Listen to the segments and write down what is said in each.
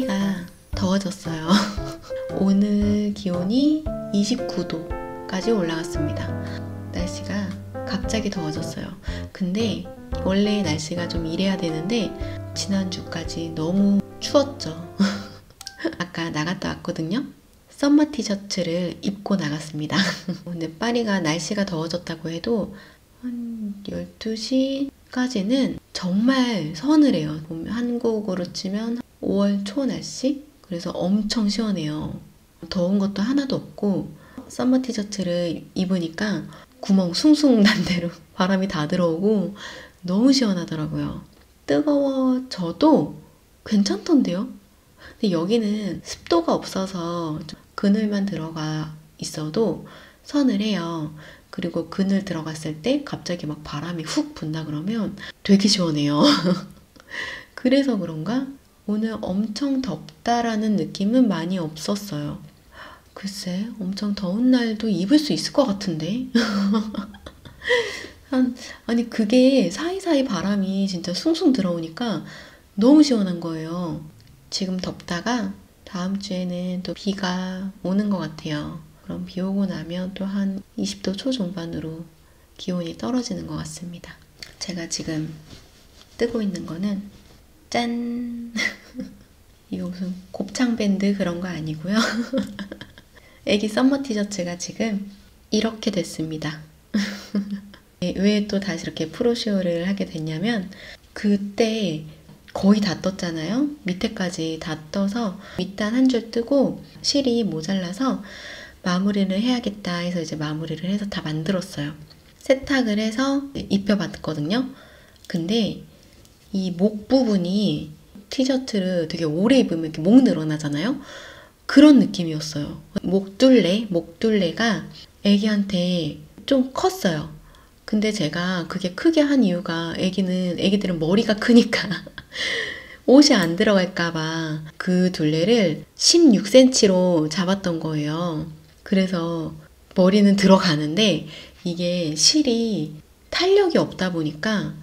파리가 더워졌어요. 오늘 기온이 29도까지 올라갔습니다. 날씨가 갑자기 더워졌어요. 근데 원래 날씨가 좀 이래야 되는데 지난주까지 너무 추웠죠. 아까 나갔다 왔거든요. 썸머 티셔츠를 입고 나갔습니다. 근데 파리가 날씨가 더워졌다고 해도 한 12시까지는 정말 서늘해요. 한국으로 치면 5월 초 날씨? 그래서 엄청 시원해요. 더운 것도 하나도 없고 썸머 티셔츠를 입으니까 구멍 숭숭 난 대로 바람이 다 들어오고 너무 시원하더라고요. 뜨거워져도 괜찮던데요? 근데 여기는 습도가 없어서 그늘만 들어가 있어도 서늘해요. 그리고 그늘 들어갔을 때 갑자기 막 바람이 훅 분다 그러면 되게 시원해요. 그래서 그런가? 오늘 엄청 덥다라는 느낌은 많이 없었어요. 글쎄, 엄청 더운 날도 입을 수 있을 것 같은데? 한, 아니, 그게 사이사이 바람이 진짜 숭숭 들어오니까 너무 시원한 거예요. 지금 덥다가 다음 주에는 또 비가 오는 것 같아요. 그럼 비 오고 나면 또 한 20도 초중반으로 기온이 떨어지는 것 같습니다. 제가 지금 뜨고 있는 거는 짠! 이거 무슨 곱창 밴드 그런 거 아니고요. 애기 썸머 티셔츠가 지금 이렇게 됐습니다. 왜 또 다시 이렇게 프로쇼를 하게 됐냐면 그때 거의 다 떴잖아요. 밑에까지 다 떠서 밑단 한 줄 뜨고 실이 모자라서 마무리를 해야겠다 해서 이제 마무리를 해서 다 만들었어요. 세탁을 해서 입혀봤거든요. 근데 이 목 부분이 티셔츠를 되게 오래 입으면 이렇게 목 늘어나잖아요. 그런 느낌이었어요. 목둘레, 목둘레가 애기한테 좀 컸어요. 근데 제가 그게 크게 한 이유가 애기는 애기들은 머리가 크니까 옷이 안 들어갈까봐 그 둘레를 16cm로 잡았던 거예요. 그래서 머리는 들어가는데 이게 실이 탄력이 없다 보니까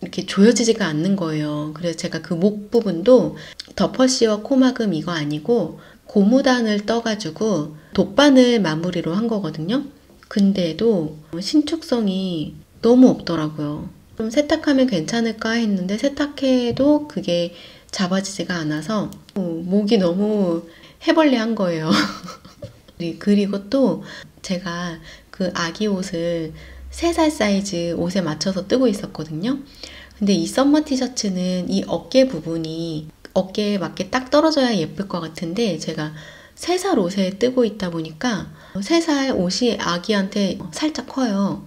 이렇게 조여지지가 않는 거예요. 그래서 제가 그 목 부분도 덮어씌워 코막음 이거 아니고 고무단을 떠가지고 돗바늘 마무리로 한 거거든요. 근데도 신축성이 너무 없더라고요. 좀 세탁하면 괜찮을까 했는데 세탁해도 그게 잡아지지가 않아서 목이 너무 헤벌레한 거예요. 그리고 또 제가 그 아기 옷을 3살 사이즈 옷에 맞춰서 뜨고 있었거든요. 근데 이 summer 티셔츠는 이 어깨 부분이 어깨에 맞게 딱 떨어져야 예쁠 것 같은데 제가 3살 옷에 뜨고 있다 보니까 3살 옷이 아기한테 살짝 커요.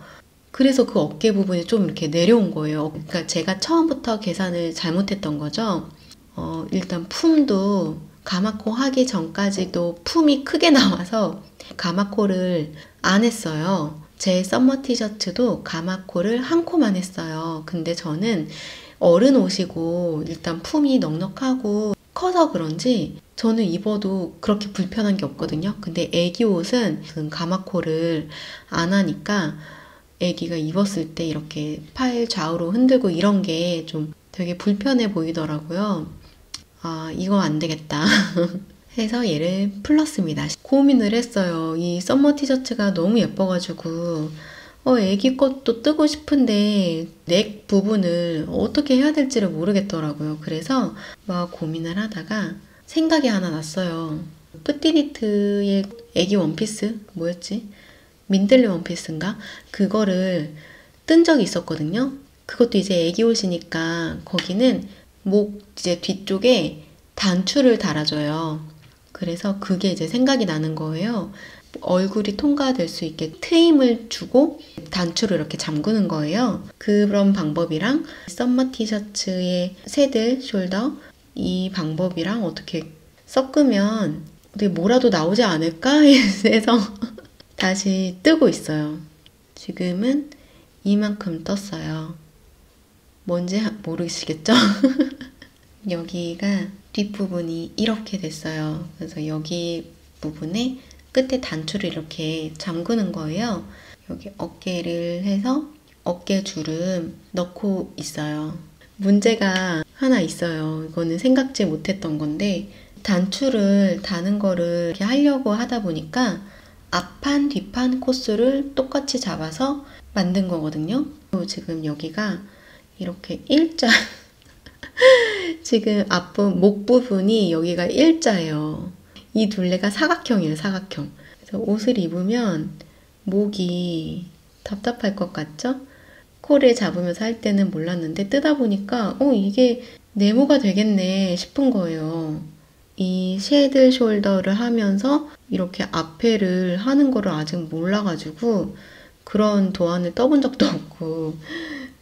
그래서 그 어깨 부분이 좀 이렇게 내려온 거예요. 그러니까 제가 처음부터 계산을 잘못했던 거죠. 어, 일단 품도 가마코 하기 전까지도 품이 크게 나와서 가마코를 안 했어요. 제 썸머 티셔츠도 가마코를 한 코만 했어요. 근데 저는 어른 옷이고 일단 품이 넉넉하고 커서 그런지 저는 입어도 그렇게 불편한 게 없거든요. 근데 애기 옷은 가마코를 안 하니까 애기가 입었을 때 이렇게 팔 좌우로 흔들고 이런 게 좀 되게 불편해 보이더라고요. 아, 이거 안 되겠다. 해서 얘를 풀렀습니다. 고민을 했어요. 이 썸머 티셔츠가 너무 예뻐가지고 어, 애기 것도 뜨고 싶은데 넥 부분을 어떻게 해야 될지를 모르겠더라고요. 그래서 막 고민을 하다가 생각이 하나 났어요. 뿌띠니트의 애기 원피스 뭐였지? 민들레 원피스인가? 그거를 뜬 적이 있었거든요. 그것도 이제 애기 옷이니까 거기는 목 이제 뒤쪽에 단추를 달아줘요. 그래서 그게 이제 생각이 나는 거예요. 얼굴이 통과될 수 있게 트임을 주고 단추를 이렇게 잠그는 거예요. 그런 방법이랑 summer 티셔츠의 saddle shoulder 이 방법이랑 어떻게 섞으면 어떻게 뭐라도 나오지 않을까 해서 다시 뜨고 있어요. 지금은 이만큼 떴어요. 뭔지 모르시겠죠? 여기가 뒷부분이 이렇게 됐어요. 그래서 여기 부분에 끝에 단추를 이렇게 잠그는 거예요. 여기 어깨를 해서 어깨 주름 넣고 있어요. 문제가 하나 있어요. 이거는 생각지 못했던 건데 단추를 다는 거를 이렇게 하려고 하다 보니까 앞판, 뒷판 코스를 똑같이 잡아서 만든 거거든요. 지금 여기가 이렇게 일자 지금 앞부분 목 부분이 여기가 일자예요. 이 둘레가 사각형이에요, 사각형. 그래서 옷을 입으면 목이 답답할 것 같죠? 코를 잡으면서 할 때는 몰랐는데 뜨다 보니까 어 이게 네모가 되겠네 싶은 거예요. 이 saddle shoulder를 하면서 이렇게 앞에를 하는 거를 아직 몰라가지고 그런 도안을 떠본 적도 없고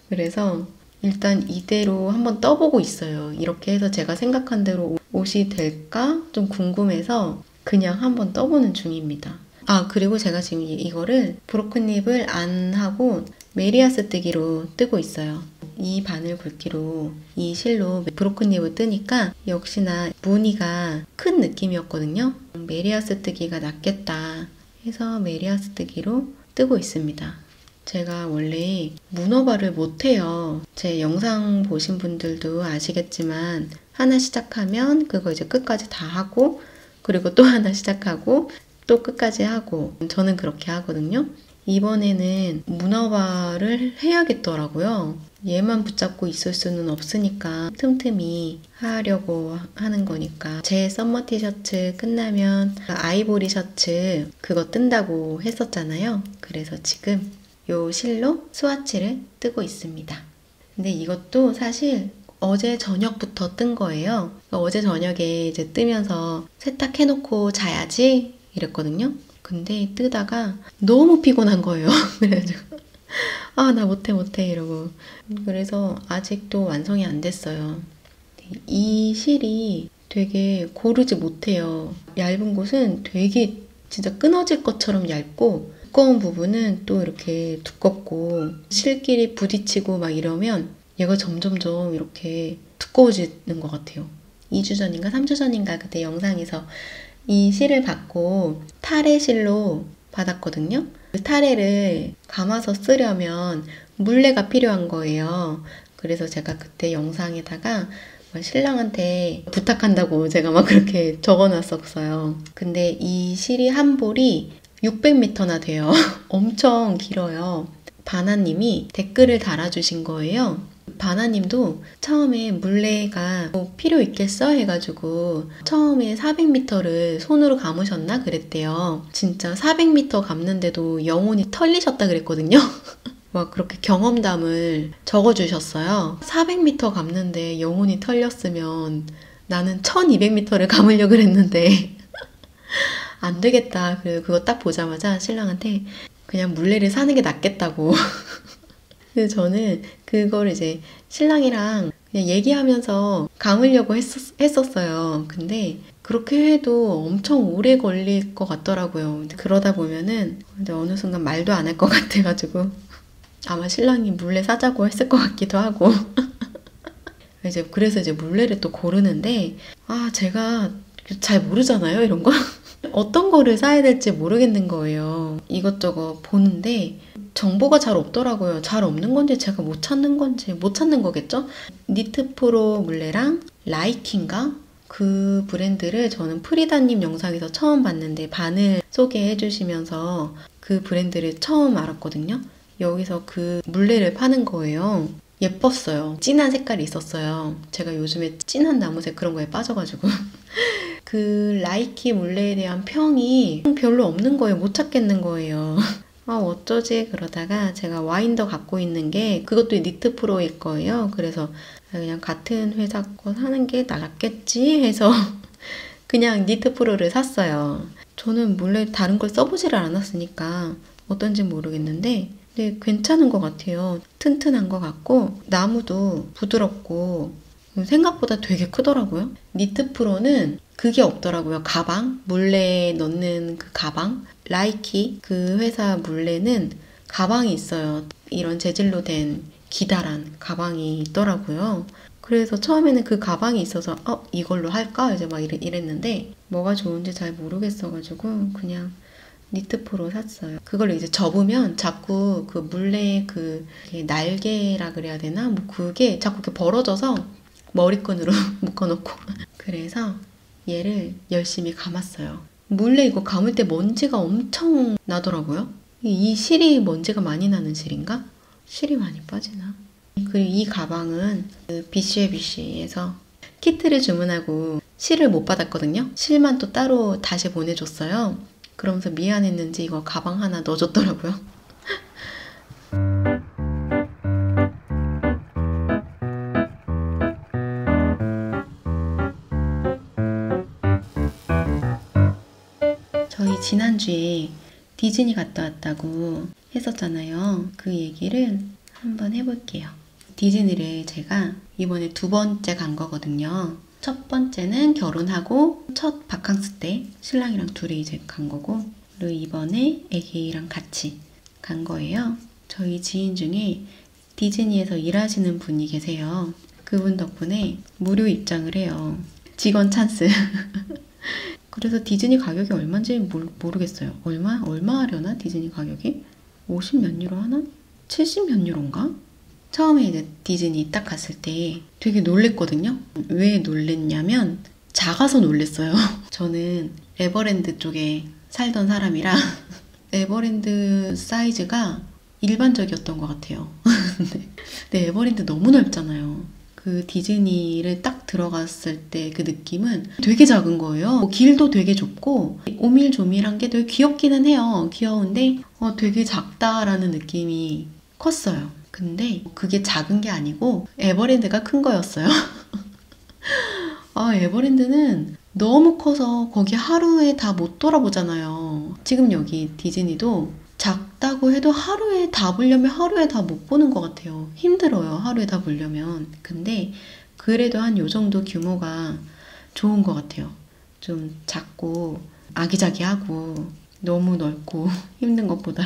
그래서 일단 이대로 한번 떠보고 있어요. 이렇게 해서 제가 생각한 대로 옷이 될까 좀 궁금해서 그냥 한번 떠보는 중입니다. 아 그리고 제가 지금 이거를 broken rib을 안 하고 메리아스 뜨기로 뜨고 있어요. 이 바늘 굵기로 이 실로 broken rib을 뜨니까 역시나 무늬가 큰 느낌이었거든요. 메리아스 뜨기가 낫겠다 해서 메리아스 뜨기로 뜨고 있습니다. 제가 원래 문어발을 못해요. 제 영상 보신 분들도 아시겠지만 하나 시작하면 그거 이제 끝까지 다 하고 그리고 또 하나 시작하고 또 끝까지 하고 저는 그렇게 하거든요. 이번에는 문어발을 해야겠더라고요. 얘만 붙잡고 있을 수는 없으니까 틈틈이 하려고 하는 거니까 제 summer 티셔츠 끝나면 아이보리 셔츠 그거 뜬다고 했었잖아요. 그래서 지금 요 실로 스와치를 뜨고 있습니다. 근데 이것도 사실 어제 저녁부터 뜬 거예요. 어제 저녁에 이제 뜨면서 세탁해놓고 자야지 이랬거든요. 근데 뜨다가 너무 피곤한 거예요. 그래가지고 아, 나 못해, 못해, 이러고. 그래서 아직도 완성이 안 됐어요. 이 실이 되게 고르지 못해요. 얇은 곳은 되게 진짜 끊어질 것처럼 얇고 두꺼운 부분은 또 이렇게 두껍고 실끼리 부딪히고 막 이러면 얘가 점점점 이렇게 두꺼워지는 것 같아요. 2주 전인가 3주 전인가 그때 영상에서 이 실을 받고 타레 실로 받았거든요. 그 타레를 감아서 쓰려면 물레가 필요한 거예요. 그래서 제가 그때 영상에다가 신랑한테 부탁한다고 제가 막 그렇게 적어 놨었어요. 근데 이 실이 한 볼이 600m나 돼요. 엄청 길어요. 바나님이 댓글을 달아주신 거예요. 바나님도 처음에 물레가 뭐 필요 있겠어? 해가지고 처음에 400m를 손으로 감으셨나 그랬대요. 진짜 400m 감는데도 영혼이 털리셨다 그랬거든요. 막 그렇게 경험담을 적어주셨어요. 400m 감는데 영혼이 털렸으면 나는 1200m를 감으려고 그랬는데 안 되겠다. 그 그거 딱 보자마자 신랑한테 그냥 물레를 사는 게 낫겠다고. 그래서 저는 그걸 이제 신랑이랑 그냥 얘기하면서 감으려고 했었, 했었어요. 근데 그렇게 해도 엄청 오래 걸릴 것 같더라고요. 그러다 보면은 어느 순간 말도 안 할 것 같아가지고 아마 신랑이 물레 사자고 했을 것 같기도 하고 이제 그래서 이제 물레를 또 고르는데 아 제가 잘 모르잖아요 이런 거 어떤 거를 사야 될지 모르겠는 거예요. 이것저것 보는데 정보가 잘 없더라고요. 잘 없는 건지 제가 못 찾는 건지 못 찾는 거겠죠? 니트 프로 물레랑 라이킨가 그 브랜드를 저는 프리다님 영상에서 처음 봤는데 바늘 소개해 주시면서 그 브랜드를 처음 알았거든요. 여기서 그 물레를 파는 거예요. 예뻤어요. 진한 색깔이 있었어요. 제가 요즘에 진한 나무색 그런 거에 빠져가지고. 그 Lykke 물레에 대한 평이 별로 없는 거예요. 못 찾겠는 거예요. 아, 어쩌지? 그러다가 제가 winder 갖고 있는 게 그것도 Knit Pro일 거예요. 그래서 그냥 같은 회사 거 사는 게 낫겠지 해서 그냥 Knit Pro를 샀어요. 저는 물레 다른 걸 써보지를 않았으니까 어떤지 모르겠는데 네, 괜찮은 것 같아요. 튼튼한 것 같고 나무도 부드럽고 생각보다 되게 크더라고요. 니트 프로는 그게 없더라고요. 가방, 물레 넣는 그 가방. 라이키 그 회사 물레는 가방이 있어요. 이런 재질로 된 기다란 가방이 있더라고요. 그래서 처음에는 그 가방이 있어서 어 이걸로 할까 이제 막 이랬는데 뭐가 좋은지 잘 모르겠어가지고 그냥 니트프로 샀어요. 그걸 이제 접으면 자꾸 그 물레 그 날개라 그래야 되나? 뭐 그게 자꾸 이렇게 벌어져서 머리끈으로 묶어놓고 그래서 얘를 열심히 감았어요. 몰래 이거 감을 때 먼지가 엄청 나더라고요. 이 실이 먼지가 많이 나는 실인가? 실이 많이 빠지나? 그리고 이 가방은 그 비쉬에비쉬에서 키트를 주문하고 실을 못 받았거든요. 실만 또 따로 다시 보내줬어요. 그러면서 미안했는지 이거 가방 하나 넣어줬더라고요. 저희 지난주에 디즈니 갔다 왔다고 했었잖아요. 그 얘기를 한번 해볼게요. 디즈니를 제가 이번에 두 번째 간 거거든요. 첫 번째는 결혼하고 첫 바캉스 때 신랑이랑 둘이 이제 간 거고 그리고 이번에 애기랑 같이 간 거예요. 저희 지인 중에 디즈니에서 일하시는 분이 계세요. 그분 덕분에 무료 입장을 해요. 직원 찬스. 그래서 디즈니 가격이 얼마인지 모르겠어요. 얼마? 얼마 하려나? 디즈니 가격이? 50 몇 유로 하나? 70 몇 유로인가? 처음에 이제 디즈니 딱 갔을 때 되게 놀랬거든요. 왜 놀랬냐면 작아서 놀랬어요. 저는 에버랜드 쪽에 살던 사람이라 에버랜드 사이즈가 일반적이었던 것 같아요. 근데 에버랜드 너무 넓잖아요. 그 디즈니를 딱 들어갔을 때 그 느낌은 되게 작은 거예요. 뭐 길도 되게 좁고 오밀조밀한 게 되게 귀엽기는 해요. 귀여운데 어, 되게 작다라는 느낌이 컸어요. 근데 그게 작은 게 아니고 에버랜드가 큰 거였어요. 아, 에버랜드는 너무 커서 거기 하루에 다 못 돌아보잖아요. 지금 여기 디즈니도 작다고 해도 하루에 다 보려면 하루에 다 못 보는 것 같아요. 힘들어요. 하루에 다 보려면. 근데 그래도 한 요 정도 규모가 좋은 것 같아요. 좀 작고 아기자기하고 너무 넓고 힘든 것보다.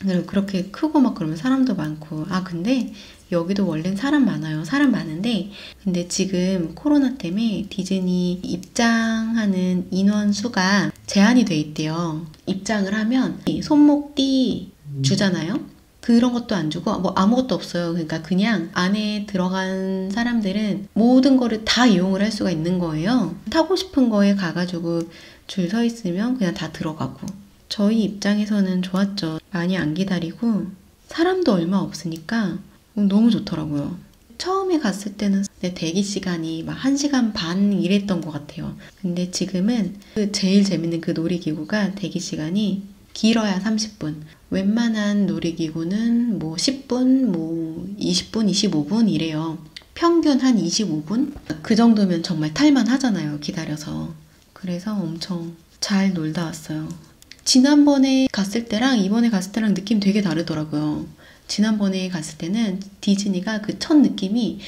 그리고 그렇게 크고 막 그러면 사람도 많고. 아, 근데 여기도 원래는 사람 많아요. 사람 많은데, 근데 지금 코로나 때문에 디즈니 입장하는 인원 수가 제한이 돼 있대요. 입장을 하면 손목띠 주잖아요. 그런 것도 안 주고 뭐 아무것도 없어요. 그러니까 그냥 안에 들어간 사람들은 모든 거를 다 이용을 할 수가 있는 거예요. 타고 싶은 거에 가가지고 줄 서 있으면 그냥 다 들어가고. 저희 입장에서는 좋았죠. 많이 안 기다리고 사람도 얼마 없으니까 너무 좋더라고요. 처음에 갔을 때는 내 대기 시간이 막 1시간 반 이랬던 것 같아요. 근데 지금은 그 제일 재밌는 그 놀이기구가 대기 시간이 길어야 30분. 웬만한 놀이기구는 뭐 10분, 뭐 20분, 25분 이래요. 평균 한 25분? 그 정도면 정말 탈만 하잖아요. 기다려서. 그래서 엄청 잘 놀다 왔어요. 지난번에 갔을 때랑 이번에 갔을 때랑 느낌 되게 다르더라고요. 지난번에 갔을 때는 디즈니가 그 첫 느낌이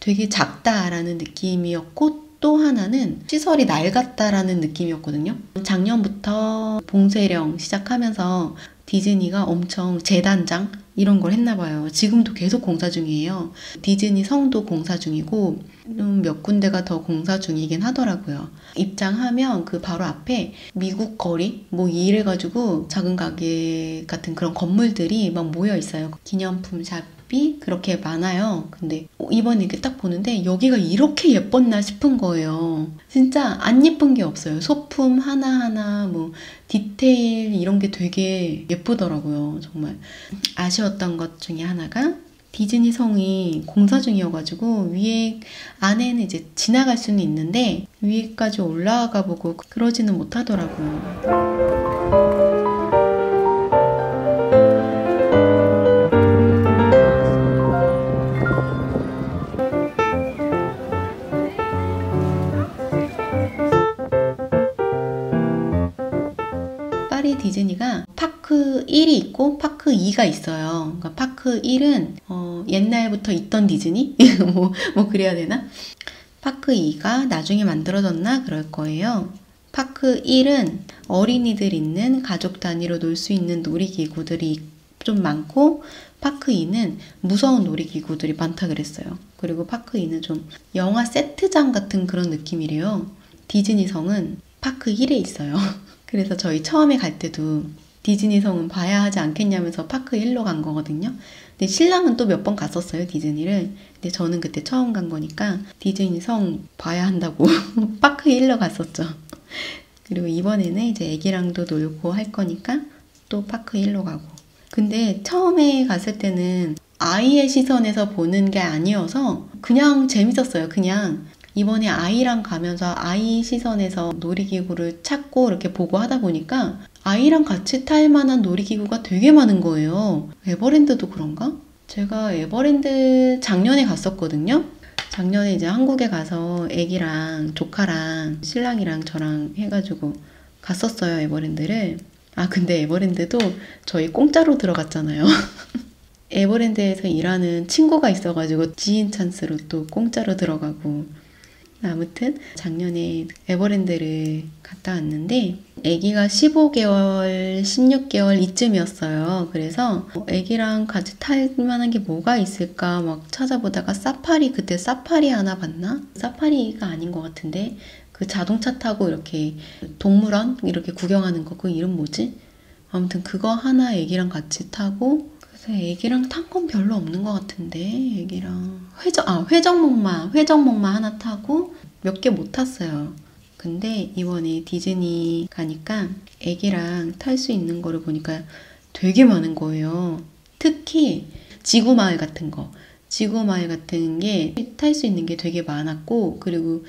되게 작다라는 느낌이었고 또 하나는 시설이 낡았다라는 느낌이었거든요. 작년부터 봉쇄령 시작하면서 디즈니가 엄청 재단장 이런 걸 했나 봐요. 지금도 계속 공사 중이에요. 디즈니 성도 공사 중이고 몇 군데가 더 공사 중이긴 하더라고요. 입장하면 그 바로 앞에 미국 거리 뭐 이래 가지고 작은 가게 같은 그런 건물들이 막 모여 있어요. 기념품 샵이 그렇게 많아요. 근데 이번에 이렇게 딱 보는데 여기가 이렇게 예뻤나 싶은 거예요. 진짜 안 예쁜 게 없어요. 소품 하나하나 뭐 디테일 이런 게 되게 예쁘더라고요. 정말 아쉬웠던 것 중에 하나가 디즈니 성이 공사 중이어가지고 위에 안에는 이제 지나갈 수는 있는데 위에까지 올라가 보고 그러지는 못하더라고요. 디즈니가 park 1이 있고 park 2가 있어요. 그러니까 park 1은 어, 옛날부터 있던 디즈니? 뭐, 뭐 그래야 되나? park 2가 나중에 만들어졌나 그럴 거예요. park 1은 어린이들 있는 가족 단위로 놀 수 있는 놀이기구들이 좀 많고 park 2는 무서운 놀이기구들이 많다 그랬어요. 그리고 park 2는 좀 영화 세트장 같은 그런 느낌이래요. 디즈니 성은 park 1에 있어요. 그래서 저희 처음에 갈 때도 디즈니 성은 봐야 하지 않겠냐면서 park 1로 간 거거든요. 근데 신랑은 또 몇 번 갔었어요, 디즈니를. 근데 저는 그때 처음 간 거니까 디즈니 성 봐야 한다고 park 1로 갔었죠. 그리고 이번에는 이제 애기랑도 놀고 할 거니까 또 park 1로 가고. 근데 처음에 갔을 때는 아이의 시선에서 보는 게 아니어서 그냥 재밌었어요. 그냥 이번에 아이랑 가면서 아이 시선에서 놀이기구를 찾고 이렇게 보고 하다 보니까 아이랑 같이 탈 만한 놀이기구가 되게 많은 거예요. 에버랜드도 그런가? 제가 에버랜드 작년에 갔었거든요. 작년에 이제 한국에 가서 애기랑 조카랑 신랑이랑 저랑 해가지고 갔었어요, 에버랜드를. 아, 근데 에버랜드도 저희 공짜로 들어갔잖아요. 에버랜드에서 일하는 친구가 있어가지고 지인 찬스로 또 공짜로 들어가고 아무튼 작년에 에버랜드를 갔다 왔는데 아기가 15개월, 16개월 이쯤이었어요. 그래서 아기랑 같이 탈 만한 게 뭐가 있을까 막 찾아보다가 사파리 그때 사파리 하나 봤나? 사파리가 아닌 것 같은데 그 자동차 타고 이렇게 동물원 이렇게 구경하는 거 그 이름 뭐지? 아무튼 그거 하나 아기랑 같이 타고 그래서 애기랑 탄 건 별로 없는 것 같은데 애기랑 회적 아 회적목마 회적목마 하나 타고 몇 개 못 탔어요. 근데 이번에 디즈니 가니까 애기랑 탈 수 있는 거를 보니까 되게 많은 거예요. 특히 지구마을 같은 거. 지구마을 같은 게 탈 수 있는 게 되게 많았고, 그리고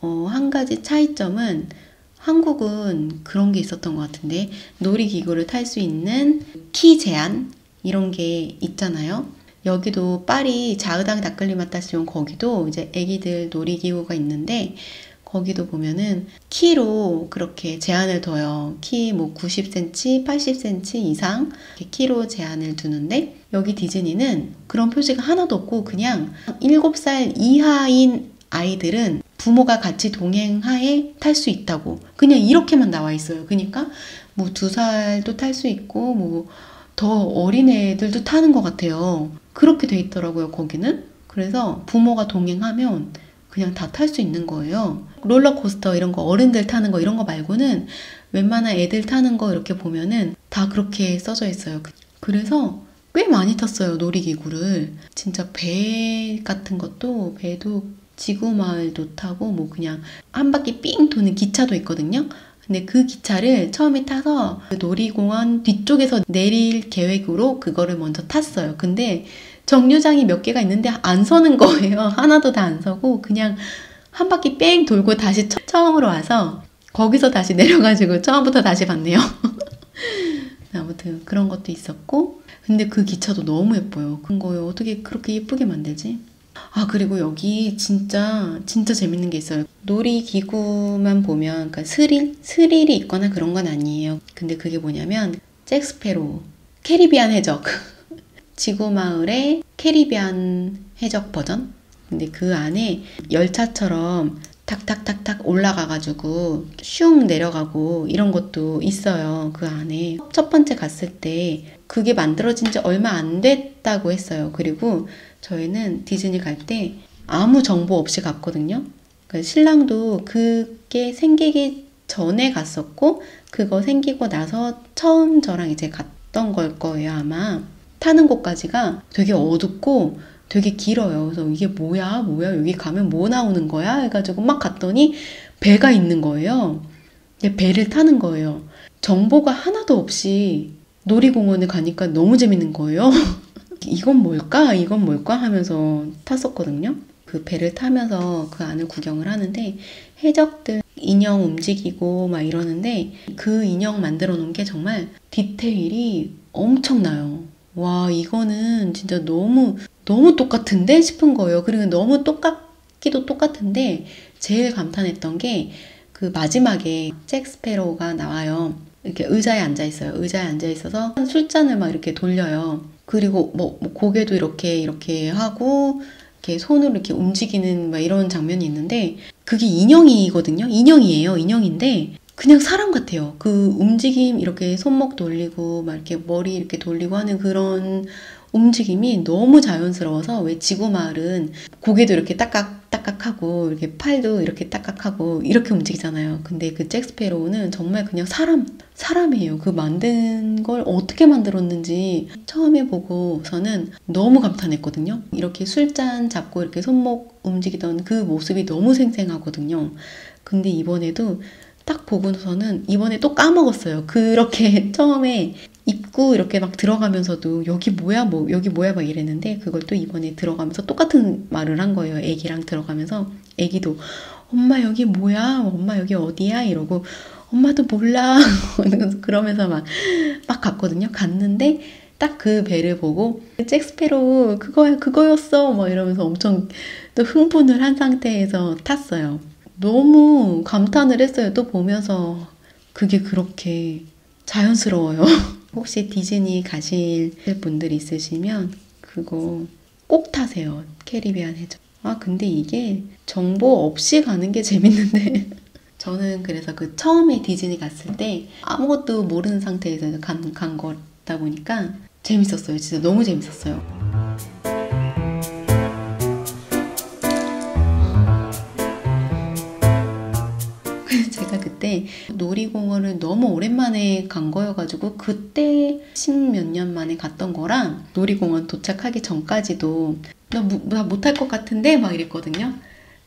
어, 한 가지 차이점은 한국은 그런 게 있었던 것 같은데, 놀이기구를 탈 수 있는 키 제한? 이런 게 있잖아요. 여기도 파리 자으당 다클리마타시온 거기도 이제 애기들 놀이기구가 있는데 거기도 보면은 키로 그렇게 제한을 둬요. 키 뭐 90cm, 80cm 이상 키로 제한을 두는데 여기 디즈니는 그런 표시가 하나도 없고 그냥 7살 이하인 아이들은 부모가 같이 동행하에 탈 수 있다고 그냥 이렇게만 나와 있어요. 그러니까 뭐 두 살도 탈 수 있고 뭐 더 어린 애들도 타는 것 같아요. 그렇게 돼 있더라고요, 거기는. 그래서 부모가 동행하면 그냥 다 탈 수 있는 거예요. 롤러코스터 이런 거 어른들 타는 거 이런 거 말고는 웬만한 애들 타는 거 이렇게 보면은 다 그렇게 써져 있어요. 그래서 꽤 많이 탔어요, 놀이기구를. 진짜 배 같은 것도 배도 지구마을도 타고 뭐 그냥 한 바퀴 삥 도는 기차도 있거든요. 근데 그 기차를 처음에 타서 그 놀이공원 뒤쪽에서 내릴 계획으로 그거를 먼저 탔어요. 근데 정류장이 몇 개가 있는데 안 서는 거예요. 하나도 다 안 서고 그냥 한 바퀴 뺑 돌고 다시 처음으로 와서 거기서 다시 내려가지고 처음부터 다시 봤네요. 아무튼 그런 것도 있었고 근데 그 기차도 너무 예뻐요. 그런 거요. 어떻게 그렇게 예쁘게 만들지? 아, 그리고 여기 진짜, 진짜 재밌는 게 있어요. 놀이기구만 보면, 그러니까 스릴? 스릴이 있거나 그런 건 아니에요. 근데 그게 뭐냐면, 잭스페로, 캐리비안 해적. 지구마을의 캐리비안 해적 버전? 근데 그 안에 열차처럼 탁탁탁탁 올라가가지고 슝 내려가고 이런 것도 있어요. 그 안에. 첫 번째 갔을 때 그게 만들어진 지 얼마 안 됐다고 했어요. 그리고 저희는 디즈니 갈 때 아무 정보 없이 갔거든요. 그러니까 신랑도 그게 생기기 전에 갔었고, 그거 생기고 나서 처음 저랑 이제 갔던 걸 거예요, 아마. 타는 곳까지가 되게 어둡고 되게 길어요. 그래서 이게 뭐야, 뭐야, 여기 가면 뭐 나오는 거야? 해가지고 막 갔더니 배가 있는 거예요. 배를 타는 거예요. 정보가 하나도 없이 놀이공원에 가니까 너무 재밌는 거예요. 이건 뭘까? 이건 뭘까? 하면서 탔었거든요. 그 배를 타면서 그 안을 구경을 하는데 해적들 인형 움직이고 막 이러는데 그 인형 만들어 놓은 게 정말 디테일이 엄청나요. 와, 이거는 진짜 너무, 너무 똑같은데? 싶은 거예요. 그리고 너무 똑같기도 똑같은데 제일 감탄했던 게 그 마지막에 잭 스페로가 나와요. 이렇게 의자에 앉아 있어요. 의자에 앉아 있어서 술잔을 막 이렇게 돌려요. 그리고 뭐, 뭐 고개도 이렇게 이렇게 하고 이렇게 손으로 이렇게 움직이는 막 이런 장면이 있는데 그게 인형이거든요. 인형이에요. 인형인데 그냥 사람 같아요. 그 움직임 이렇게 손목 돌리고 막 이렇게 머리 이렇게 돌리고 하는 그런 움직임이 너무 자연스러워서 왜 지구 마을은 고개도 이렇게 딱깍 딱딱하고 이렇게 팔도 이렇게 딱딱하고 이렇게 움직이잖아요. 근데 그 잭스페로우는 정말 그냥 사람 사람이에요. 그 만든 걸 어떻게 만들었는지 처음에 보고서는 너무 감탄했거든요. 이렇게 술잔 잡고 이렇게 손목 움직이던 그 모습이 너무 생생하거든요. 근데 이번에도 딱 보고서는 이번에 또 까먹었어요. 그렇게 처음에 입구 이렇게 막 들어가면서도 여기 뭐야 뭐 여기 뭐야 막 이랬는데 그걸 또 이번에 들어가면서 똑같은 말을 한 거예요. 애기랑 들어가면서 애기도 엄마 여기 뭐야 엄마 여기 어디야 이러고 엄마도 몰라 그러면서 막 막 갔거든요. 갔는데 딱 그 배를 보고 잭스페로 그거야 그거였어 막 이러면서 엄청 또 흥분을 한 상태에서 탔어요. 너무 감탄을 했어요. 또 보면서 그게 그렇게 자연스러워요. 혹시 디즈니 가실 분들 있으시면 그거 꼭 타세요. 캐리비안 해적. 아, 근데 이게 정보 없이 가는 게 재밌는데. 저는 그래서 그 처음에 디즈니 갔을 때 아무것도 모르는 상태에서 간, 간 거다 보니까 재밌었어요. 진짜 너무 재밌었어요. 때 놀이공원을 너무 오랜만에 간 거여가지고 그때 십몇 년 만에 갔던 거랑 놀이공원 도착하기 전까지도 나, 나 못할 것 같은데 막 이랬거든요.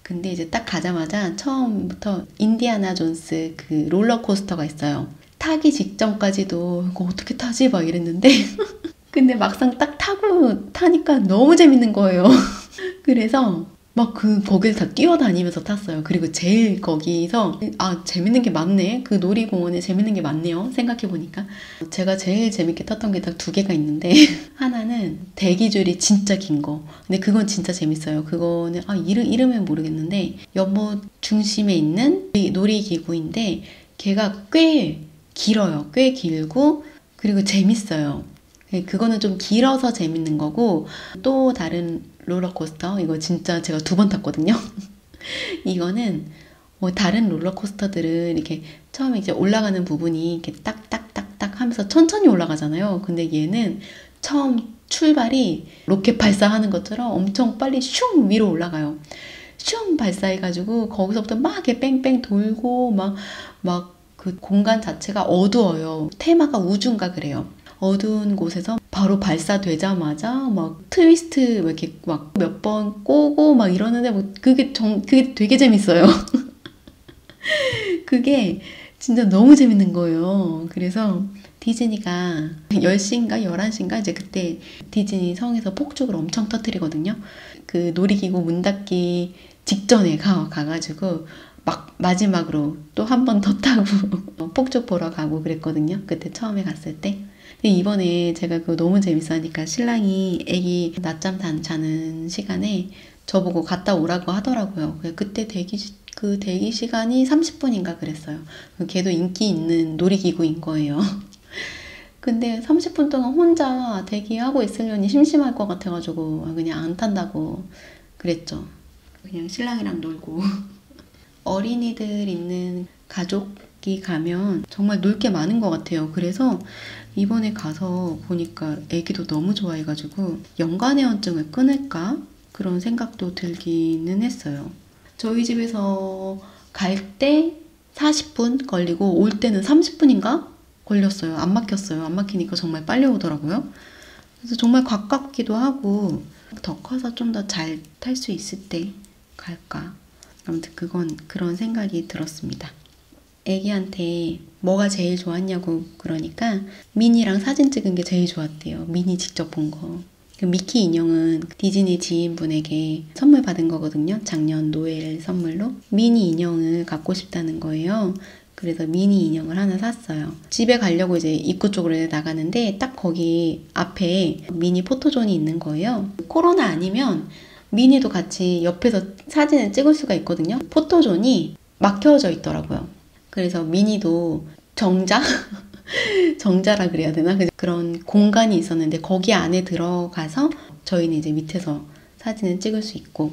근데 이제 딱 가자마자 처음부터 인디아나 존스 그 롤러코스터가 있어요. 타기 직전까지도 이거 어떻게 타지 막 이랬는데 근데 막상 딱 타고 타니까 너무 재밌는 거예요. 그래서 막 그 거기서 다 뛰어다니면서 탔어요. 그리고 제일 거기서 아 재밌는 게 많네. 그 놀이공원에 재밌는 게 많네요. 생각해 보니까 제가 제일 재밌게 탔던 게 딱 두 개가 있는데 하나는 대기줄이 진짜 긴 거. 근데 그건 진짜 재밌어요. 그거는 아 이름 이름은 모르겠는데 연못 중심에 있는 놀이기구인데 걔가 꽤 길어요. 꽤 길고 그리고 재밌어요. 그거는 좀 길어서 재밌는 거고 또 다른 롤러코스터 이거 진짜 제가 두 번 탔거든요. 이거는 뭐 다른 롤러코스터들은 이렇게 처음에 이제 올라가는 부분이 이렇게 딱딱딱딱 하면서 천천히 올라가잖아요. 근데 얘는 처음 출발이 로켓 발사하는 것처럼 엄청 빨리 슝 위로 올라가요. 슝 발사해가지고 거기서부터 막 이렇게 뺑뺑 돌고 막 막 그 공간 자체가 어두워요. 테마가 우주인가 그래요. 어두운 곳에서 바로 발사되자마자 막 트위스트 이렇게 막 몇 번 꼬고 막 이러는데 뭐 그게 정 그게 되게 재밌어요. 그게 진짜 너무 재밌는 거예요. 그래서 디즈니가 10시인가 11시인가 이제 그때 디즈니 성에서 폭죽을 엄청 터뜨리거든요. 그 놀이기구 문 닫기 직전에 가, 가가지고 막 마지막으로 또 한 번 더 타고 폭죽 보러 가고 그랬거든요. 그때 처음에 갔을 때. 이번에 제가 그거 너무 재밌어 하니까 신랑이 애기 낮잠 자는 시간에 저보고 갔다 오라고 하더라고요. 그때 대기, 그 대기 시간이 30분인가 그랬어요. 걔도 인기 있는 놀이기구인 거예요. 근데 30분 동안 혼자 대기하고 있으려니 심심할 것 같아가지고 그냥 안 탄다고 그랬죠. 그냥 신랑이랑 놀고. 어린이들 있는 가족이 가면 정말 놀 게 많은 것 같아요. 그래서 이번에 가서 보니까 애기도 너무 좋아해가지고 연간회원증을 끊을까? 그런 생각도 들기는 했어요. 저희 집에서 갈 때 40분 걸리고 올 때는 30분인가? 걸렸어요. 안 막혔어요. 안 막히니까 정말 빨리 오더라고요. 그래서 정말 가깝기도 하고 더 커서 좀 더 잘 탈 수 있을 때 갈까. 아무튼 그건 그런 생각이 들었습니다. 애기한테 뭐가 제일 좋았냐고 그러니까 미니랑 사진 찍은 게 제일 좋았대요. 미니 직접 본 거. 그 미키 인형은 디즈니 지인분에게 선물 받은 거거든요. 작년 Noël 선물로. 미니 인형을 갖고 싶다는 거예요. 그래서 미니 인형을 하나 샀어요. 집에 가려고 이제 입구 쪽으로 나가는데 딱 거기 앞에 미니 포토존이 있는 거예요. 코로나 아니면 미니도 같이 옆에서 사진을 찍을 수가 있거든요. 포토존이 막혀져 있더라고요. 그래서 미니도 정자? 정자라 그래야 되나? 그런 공간이 있었는데 거기 안에 들어가서 저희는 이제 밑에서 사진을 찍을 수 있고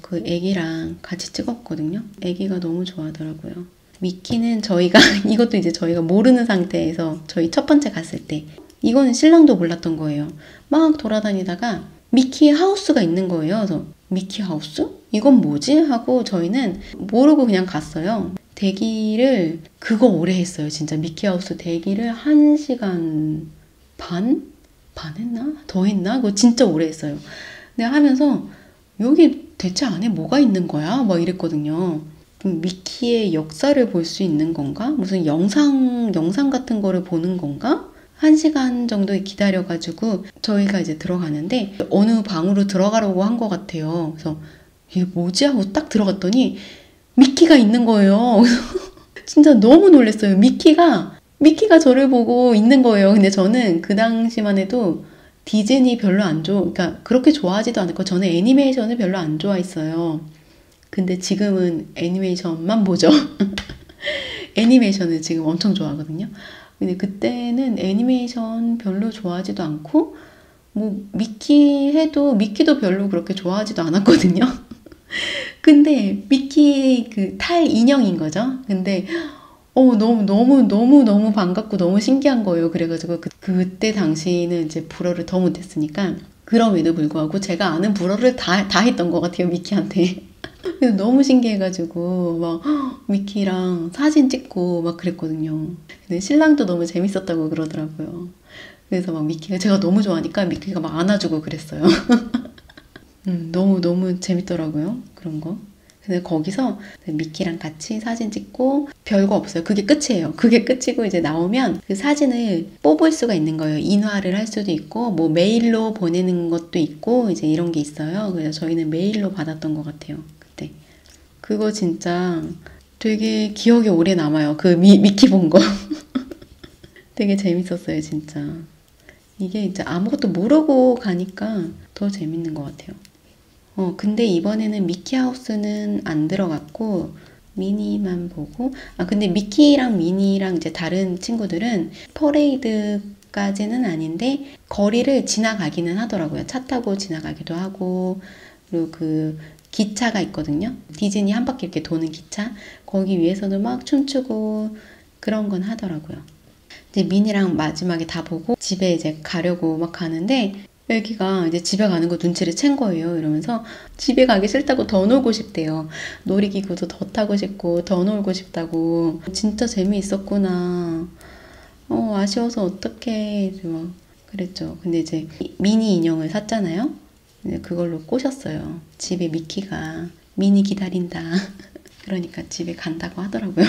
그 애기랑 같이 찍었거든요. 애기가 너무 좋아하더라고요. 미키는 저희가 이것도 이제 저희가 모르는 상태에서 저희 첫 번째 갔을 때 이거는 신랑도 몰랐던 거예요. 막 돌아다니다가 미키 하우스가 있는 거예요. 그래서 미키 하우스? 이건 뭐지? 하고 저희는 모르고 그냥 갔어요. 대기를 그거 오래 했어요. 진짜 미키 하우스 대기를 1시간 반? 반 했나? 더 했나? 그거 진짜 오래 했어요. 근데 하면서 여기 대체 안에 뭐가 있는 거야? 막 이랬거든요. 미키의 역사를 볼 수 있는 건가? 무슨 영상, 영상 같은 거를 보는 건가? 한 시간 정도 기다려가지고 저희가 이제 들어가는데 어느 방으로 들어가려고 한 것 같아요. 그래서 이게 뭐지? 하고 딱 들어갔더니 미키가 있는 거예요. 진짜 너무 놀랐어요. 미키가, 미키가 저를 보고 있는 거예요. 근데 저는 그 당시만 해도 디즈니 별로 안 좋아, 그러니까 그렇게 좋아하지도 않았고 저는 애니메이션을 별로 안 좋아했어요. 근데 지금은 애니메이션만 보죠. 애니메이션을 지금 엄청 좋아하거든요. 근데 그때는 애니메이션 별로 좋아하지도 않고 뭐 미키 해도 미키도 별로 그렇게 좋아하지도 않았거든요. 근데 미키 그 탈 인형인 거죠. 근데 어 너무 너무 너무 너무 반갑고 너무 신기한 거예요. 그래가지고 그, 그때 당시는 이제 불어를 더 못했으니까 그럼에도 불구하고 제가 아는 불어를 다 다 했던 것 같아요 미키한테. 그래서 너무 신기해가지고 막 미키랑 사진 찍고 막 그랬거든요. 근데 신랑도 너무 재밌었다고 그러더라고요. 그래서 막 미키가 제가 너무 좋아하니까 미키가 막 안아주고 그랬어요. 음, 너무 너무 재밌더라고요. 그런 거. 근데 거기서 미키랑 같이 사진 찍고 별거 없어요. 그게 끝이에요. 그게 끝이고 이제 나오면 그 사진을 뽑을 수가 있는 거예요. 인화를 할 수도 있고 뭐 메일로 보내는 것도 있고 이제 이런 게 있어요. 그래서 저희는 메일로 받았던 것 같아요. 그때 그거 진짜 되게 기억에 오래 남아요. 그 미, 미키 본 거. 되게 재밌었어요, 진짜. 이게 이제 아무것도 모르고 가니까 더 재밌는 것 같아요. 어, 근데 이번에는 미키하우스는 안 들어갔고, 미니만 보고, 아, 근데 미키랑 미니랑 이제 다른 친구들은 퍼레이드 까지는 아닌데, 거리를 지나가기는 하더라고요. 차 타고 지나가기도 하고, 그리고 그 기차가 있거든요. 디즈니 한 바퀴 이렇게 도는 기차. 거기 위에서도 막 춤추고 그런 건 하더라고요. 이제 미니랑 마지막에 다 보고 집에 이제 가려고 막 가는데 애기가 이제 집에 가는 거 눈치를 챈 거예요. 이러면서 집에 가기 싫다고 더 놀고 싶대요. 놀이기구도 더 타고 싶고 더 놀고 싶다고. 진짜 재미있었구나. 어, 아쉬워서 어떡해. 막 그랬죠. 근데 이제 미니 인형을 샀잖아요. 그걸로 꼬셨어요. 집에 미키가 미니 기다린다. 그러니까 집에 간다고 하더라고요.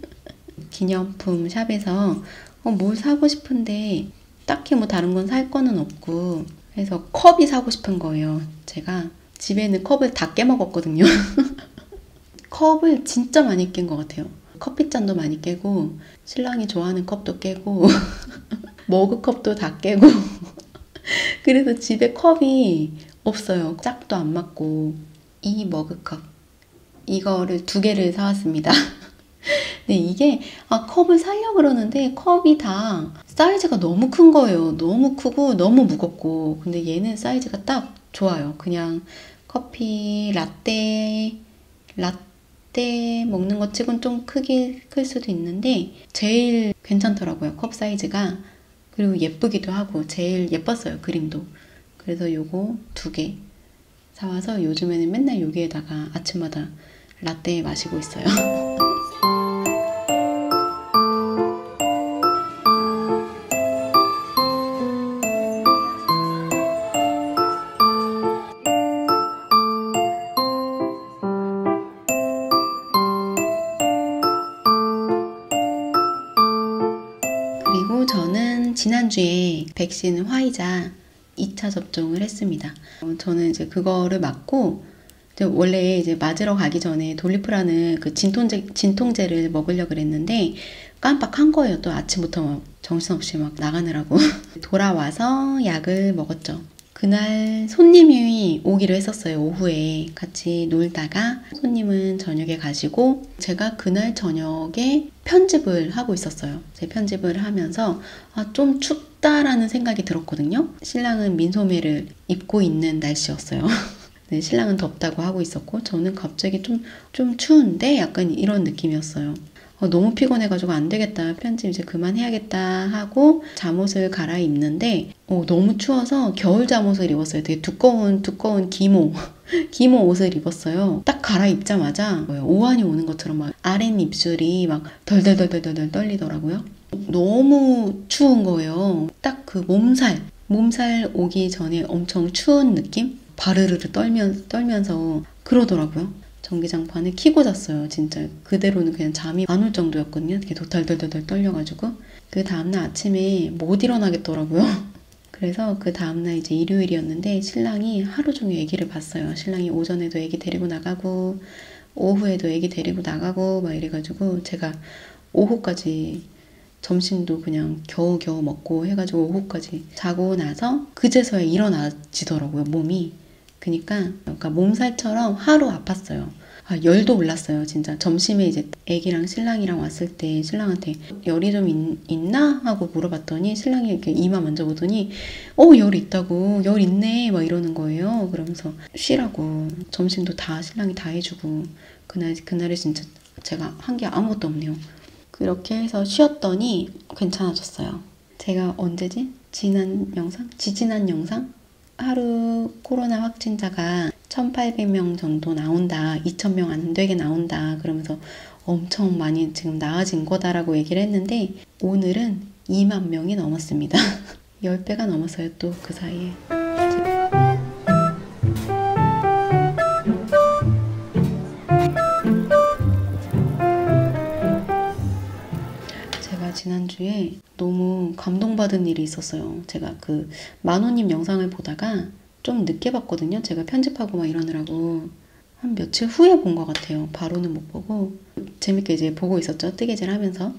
기념품 샵에서 어, 뭘 사고 싶은데 딱히 뭐 다른 건 살 거는 없고 그래서 컵이 사고 싶은 거예요. 제가 집에는 컵을 다 깨먹었거든요. 컵을 진짜 많이 깬 것 같아요. 커피잔도 많이 깨고 신랑이 좋아하는 컵도 깨고 머그컵도 다 깨고 그래서 집에 컵이 없어요. 짝도 안 맞고 이 머그컵 이거를 두 개를 사왔습니다. 네, 이게 아, 컵을 사려고 그러는데 컵이 다 사이즈가 너무 큰 거예요. 너무 크고 너무 무겁고. 근데 얘는 사이즈가 딱 좋아요. 그냥 커피, 라떼, 라떼 먹는 것 치곤 좀 크기 클 수도 있는데 제일 괜찮더라고요. 컵 사이즈가. 그리고 예쁘기도 하고 제일 예뻤어요. 그림도. 그래서 요거 두 개 사와서 요즘에는 맨날 여기에다가 아침마다 라떼 마시고 있어요. 백신 화이자 2차 접종을 했습니다. 어, 저는 이제 그거를 맞고 이제 원래 이제 맞으러 가기 전에 돌리프라는 그 진통제 진통제를 먹으려 그랬는데 깜빡한 거예요. 또 아침부터 막 정신없이 막 나가느라고 돌아와서 약을 먹었죠. 그날 손님이 오기로 했었어요. 오후에 같이 놀다가 손님은 저녁에 가시고 제가 그날 저녁에 편집을 하고 있었어요. 제 편집을 하면서 아, 좀 춥다라는 생각이 들었거든요. 신랑은 민소매를 입고 있는 날씨였어요. 네, 신랑은 덥다고 하고 있었고 저는 갑자기 좀, 좀 추운데 약간 이런 느낌이었어요. 어, 너무 피곤해가지고 안 되겠다. 편집 이제 그만해야겠다 하고 잠옷을 갈아입는데 어, 너무 추워서 겨울 잠옷을 입었어요. 되게 두꺼운 두꺼운 기모 기모 옷을 입었어요. 딱 갈아입자마자 오한이 오는 것처럼 막 아랫입술이 막 덜덜덜덜덜 떨리더라고요. 너무 추운 거예요. 딱 그 몸살 몸살 오기 전에 엄청 추운 느낌? 바르르르 떨면, 떨면서 그러더라고요. 전기장판을 키고 잤어요. 진짜 그대로는 그냥 잠이 안 올 정도였거든요. 이렇게 도달달달달 떨려가지고 그 다음날 아침에 못 일어나겠더라고요. 그래서 그 다음날 이제 일요일이었는데 신랑이 하루 종일 아기를 봤어요. 신랑이 오전에도 아기 데리고 나가고 오후에도 아기 데리고 나가고 막 이래가지고 제가 오후까지 점심도 그냥 겨우겨우 먹고 해가지고 오후까지 자고 나서 그제서야 일어나지더라고요 몸이 그니까 그러니까 몸살처럼 하루 아팠어요. 아, 열도 올랐어요, 진짜. 점심에 이제 애기랑 신랑이랑 왔을 때 신랑한테 열이 좀 있, 나 하고 물어봤더니 신랑이 이렇게 이마 만져보더니 어, 열 있다고. 열 있네. 막 이러는 거예요. 그러면서 쉬라고. 점심도 다 신랑이 다 해주고. 그날, 그날에 진짜 제가 한 게 아무것도 없네요. 그렇게 해서 쉬었더니 괜찮아졌어요. 제가 언제지? 지난 영상? 지지난 영상? 하루 코로나 확진자가 1,800명 정도 나온다, 2,000명 안 되게 나온다, 그러면서 엄청 많이 지금 나아진 거다라고 얘기를 했는데, 오늘은 2만 명이 넘었습니다. 10배가 넘었어요, 또 그 사이에. 지난주에 너무 감동받은 일이 있었어요. 제가 그 만호님 영상을 보다가 좀 늦게 봤거든요. 제가 편집하고 막 이러느라고. 한 며칠 후에 본 것 같아요. 바로는 못 보고. 재밌게 이제 보고 있었죠. 뜨개질 하면서.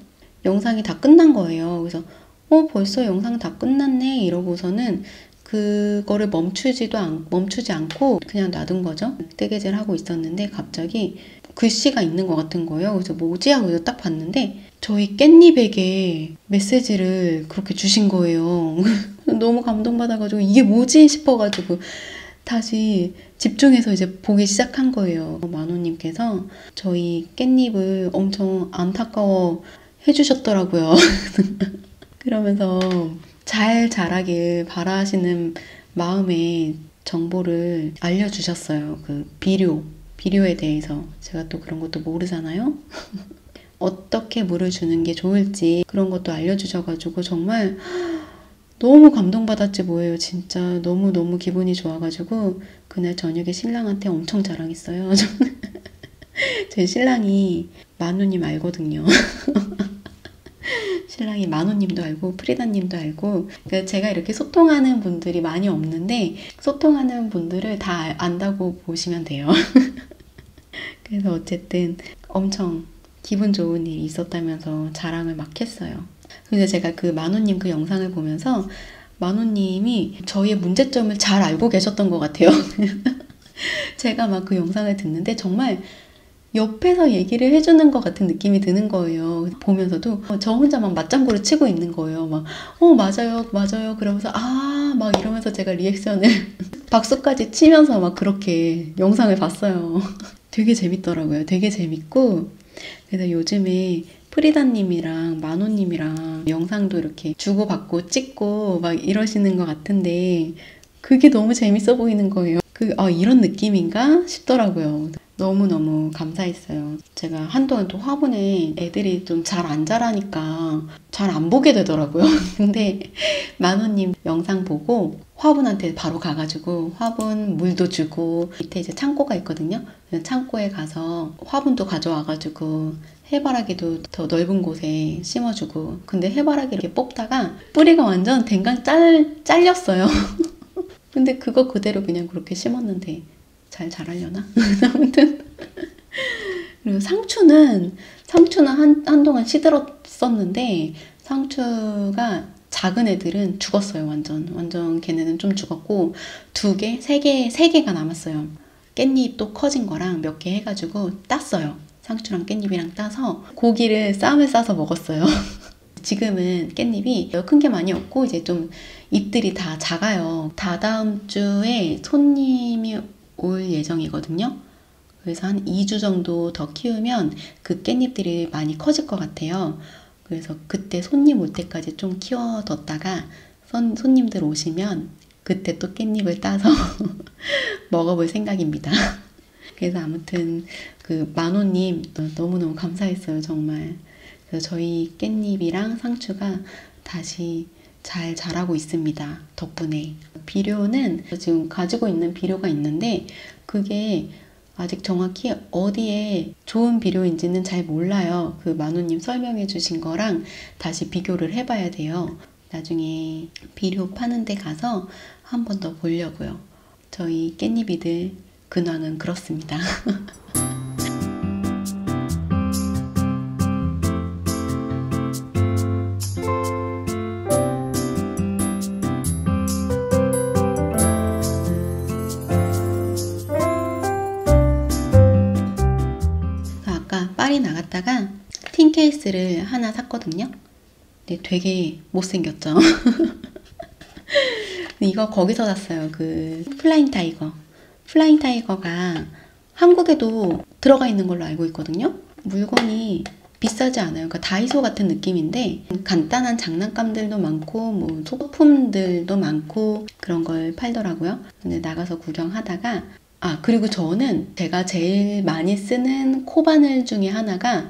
영상이 다 끝난 거예요. 그래서, 어, 벌써 영상 다 끝났네. 이러고서는 그거를 멈추지도 않, 멈추지 않고 그냥 놔둔 거죠. 뜨개질 하고 있었는데 갑자기 글씨가 있는 것 같은 거예요. 그래서 뭐지? 하고 딱 봤는데 저희 깻잎에게 메시지를 그렇게 주신 거예요. 너무 감동받아가지고 이게 뭐지 싶어가지고 다시 집중해서 이제 보기 시작한 거예요. 만호님께서 저희 깻잎을 엄청 안타까워 해주셨더라고요. 그러면서 잘 자라길 바라시는 마음에 정보를 알려주셨어요. 그 비료, 비료에 대해서. 제가 또 그런 것도 모르잖아요. 어떻게 물을 주는 게 좋을지 그런 것도 알려주셔가지고 정말 너무 감동받았지 뭐예요. 진짜 너무너무 기분이 좋아가지고 그날 저녁에 신랑한테 엄청 자랑했어요. 제 신랑이 만우님 알거든요. 신랑이 만호님도 알고 프리다님도 알고 그러니까 제가 이렇게 소통하는 분들이 많이 없는데 소통하는 분들을 다 안다고 보시면 돼요. 그래서 어쨌든 엄청 기분 좋은 일이 있었다면서 자랑을 막 했어요. 근데 제가 그 만호님 그 영상을 보면서 만호님이 저희의 문제점을 잘 알고 계셨던 것 같아요. 제가 막 그 영상을 듣는데 정말 옆에서 얘기를 해주는 것 같은 느낌이 드는 거예요. 보면서도 저 혼자 막 맞장구를 치고 있는 거예요. 막, 어, 맞아요, 맞아요. 그러면서, 아, 막 이러면서 제가 리액션을 박수까지 치면서 막 그렇게 영상을 봤어요. 되게 재밌더라고요. 되게 재밌고, 그래서 요즘에 프리다님이랑 만호님이랑 영상도 이렇게 주고받고 찍고 막 이러시는 것 같은데 그게 너무 재밌어 보이는 거예요. 그, 아, 이런 느낌인가 싶더라고요. 너무너무 감사했어요. 제가 한동안 또 화분에 애들이 좀 잘 안 자라니까 잘 안 보게 되더라고요. 근데 만호님 영상 보고 화분한테 바로 가가지고 화분 물도 주고 밑에 이제 창고가 있거든요. 창고에 가서 화분도 가져와가지고 해바라기도 더 넓은 곳에 심어주고 근데 해바라기 이렇게 뽑다가 뿌리가 완전 댕강 짤, 잘렸어요. 근데 그거 그대로 그냥 그렇게 심었는데 잘 자라려나? 아무튼 그리고 상추는 상추는 한, 한동안 시들었었는데 상추가 작은 애들은 죽었어요 완전 완전 걔네는 좀 죽었고 두 개, 세 개, 세 개가 남았어요 깻잎도 커진 거랑 몇 개 해가지고 땄어요 상추랑 깻잎이랑 따서 고기를 쌈을 싸서 먹었어요 지금은 깻잎이 큰 게 많이 없고 이제 좀 잎들이 다 작아요. 다다음 주에 손님이 올 예정이거든요. 그래서 한 2주 정도 더 키우면 그 깻잎들이 많이 커질 것 같아요. 그래서 그때 손님 올 때까지 좀 키워뒀다가 손, 손님들 오시면 그때 또 깻잎을 따서 먹어볼 생각입니다. 그래서 아무튼 그 만호님 너무너무 감사했어요 정말. 그래서 저희 깻잎이랑 상추가 다시 잘 자라고 있습니다. 덕분에. 비료는 지금 가지고 있는 비료가 있는데 그게 아직 정확히 어디에 좋은 비료인지는 잘 몰라요. 그 만호님 설명해 주신 거랑 다시 비교를 해봐야 돼요. 나중에 비료 파는 데 가서 한 번 더 보려고요. 저희 깻잎이들 근황은 그렇습니다. 틴 케이스를 하나 샀거든요. 근데 되게 못생겼죠. 이거 거기서 샀어요. 그 Flying Tiger. Flying Tiger가 한국에도 들어가 있는 걸로 알고 있거든요. 물건이 비싸지 않아요. 그러니까 다이소 같은 느낌인데 간단한 장난감들도 많고 뭐 소품들도 많고 그런 걸 팔더라고요. 근데 나가서 구경하다가 아 그리고 저는 제가 제일 많이 쓰는 코바늘 중에 하나가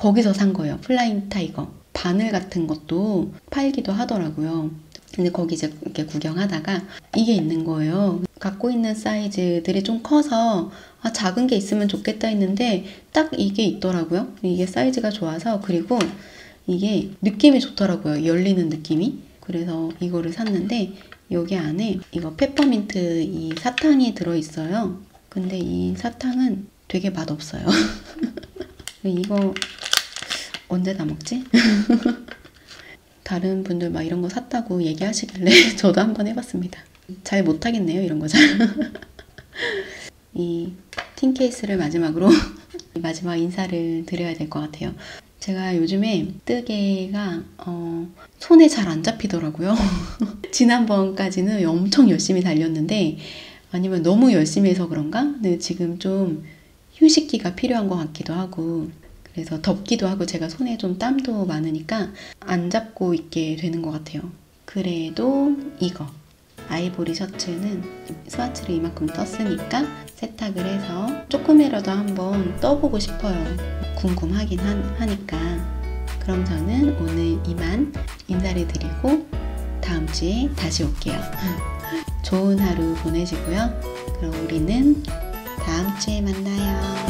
거기서 산 거예요. Flying Tiger. 바늘 같은 것도 팔기도 하더라고요. 근데 거기 이제 이렇게 구경하다가 이게 있는 거예요. 갖고 있는 사이즈들이 좀 커서 아, 작은 게 있으면 좋겠다 했는데 딱 이게 있더라고요. 이게 사이즈가 좋아서 그리고 이게 느낌이 좋더라고요. 열리는 느낌이. 그래서 이거를 샀는데 여기 안에 이거 페퍼민트 이 사탕이 들어있어요. 근데 이 사탕은 되게 맛없어요. 이거 언제 다 먹지? 다른 분들 막 이런 거 샀다고 얘기하시길래 저도 한번 해봤습니다. 잘 못하겠네요, 이런 거 잘. 이 틴 케이스를 마지막으로 마지막 인사를 드려야 될 것 같아요. 제가 요즘에 뜨개가 어, 손에 잘 안 잡히더라고요. 지난번까지는 엄청 열심히 달렸는데 아니면 너무 열심히 해서 그런가? 근데 지금 좀 휴식기가 필요한 것 같기도 하고 그래서 덥기도 하고 제가 손에 좀 땀도 많으니까 안 잡고 있게 되는 것 같아요. 그래도 이거 아이보리 셔츠는 스와치를 이만큼 떴으니까 세탁을 해서 조금이라도 한번 떠보고 싶어요. 궁금하긴 하니까. 그럼 저는 오늘 이만 인사를 드리고 다음 주에 다시 올게요. 좋은 하루 보내시고요. 그럼 우리는 다음 주에 만나요.